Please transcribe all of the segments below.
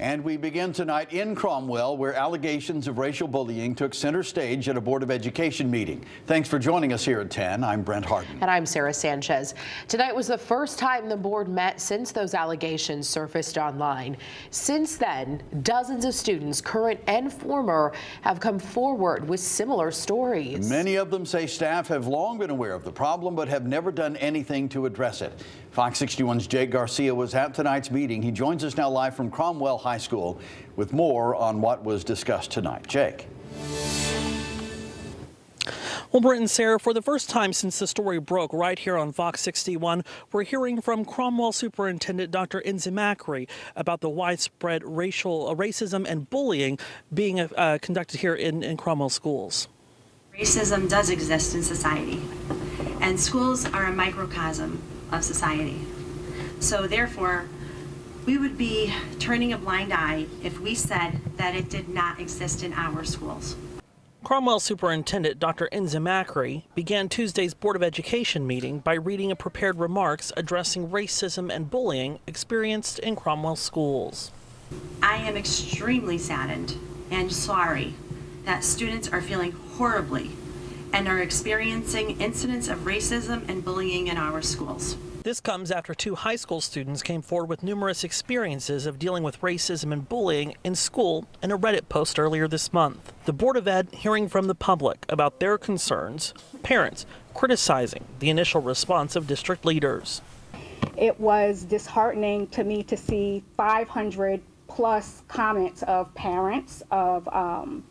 And we begin tonight in Cromwell, where allegations of racial bullying took center stage at a Board of Education meeting. Thanks for joining us here at 10. I'm Brent Harden. And I'm Sarah Sanchez. Tonight was the first time the board met since those allegations surfaced online. Since then, dozens of students, current and former, have come forward with similar stories. Many of them say staff have long been aware of the problem, but have never done anything to address it. Fox 61's Jake Garcia was at tonight's meeting. He joins us now live from Cromwell High School with more on what was discussed tonight. Jake. Well, Brent and Sarah, for the first time since the story broke right here on Fox 61, we're hearing from Cromwell Superintendent Dr. Enza Macri about the widespread racial uh, racism and bullying being uh, conducted here in, in Cromwell schools. Racism does exist in society, and schools are a microcosm of society. So therefore, we would be turning a blind eye if we said that it did not exist in our schools. Cromwell Superintendent Dr. Enza Macri began Tuesday's Board of Education meeting by reading a prepared remarks addressing racism and bullying experienced in Cromwell schools. I am extremely saddened and sorry that students are feeling horribly and are experiencing incidents of racism and bullying in our schools. This comes after two high school students came forward with numerous experiences of dealing with racism and bullying in school in a Reddit post earlier this month. The Board of Ed hearing from the public about their concerns, parents criticizing the initial response of district leaders. It was disheartening to me to see 500 plus comments of parents, of um,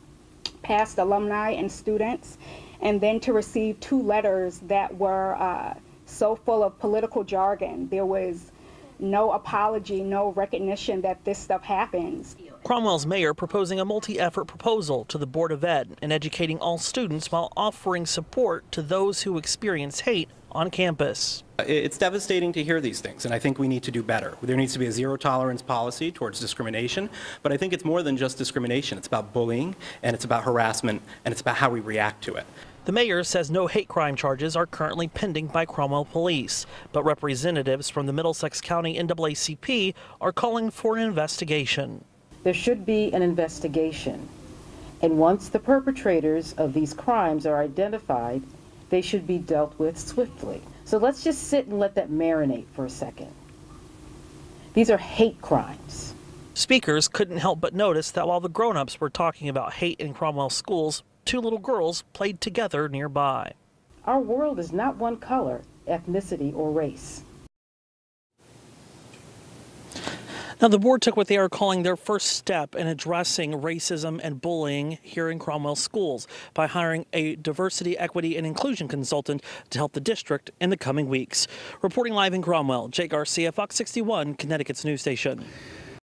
past alumni and students, and then to receive two letters that were uh, so full of political jargon. There was no apology, no recognition that this stuff happens. Cromwell's mayor proposing a multi-effort proposal to the Board of Ed and educating all students while offering support to those who experience hate on campus. It's devastating to hear these things, and I think we need to do better. There needs to be a zero tolerance policy towards discrimination, but I think it's more than just discrimination. It's about bullying, and it's about harassment, and it's about how we react to it. The mayor says no hate crime charges are currently pending by Cromwell police, but representatives from the Middlesex County NAACP are calling for an investigation. There should be an investigation, and once the perpetrators of these crimes are identified, they should be dealt with swiftly. So let's just sit and let that marinate for a second. These are hate crimes. Speakers couldn't help but notice that while the grown-ups were talking about hate in Cromwell schools, two little girls played together nearby. Our world is not one color, ethnicity, or race. Now, the board took what they are calling their first step in addressing racism and bullying here in Cromwell schools by hiring a diversity, equity, and inclusion consultant to help the district in the coming weeks. Reporting live in Cromwell, Jake Garcia, Fox 61, Connecticut's news station.